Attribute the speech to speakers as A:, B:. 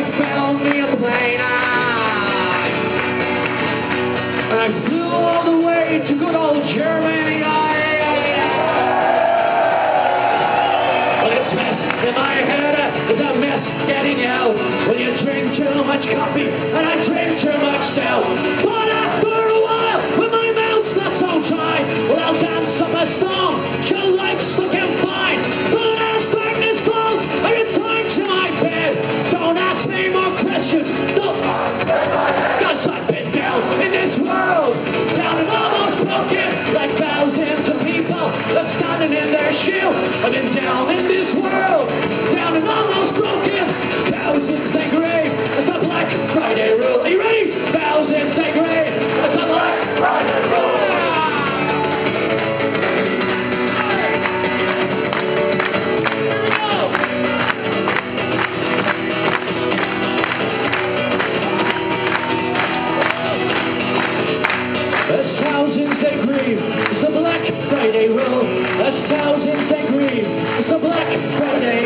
A: I found me a plane. And I flew all the way to good old Germany. Yeah. It's mess in my head. It's a mess getting out. Well, you drink too much coffee, and I Friday rule, a thousand degrees, it's a Black Friday.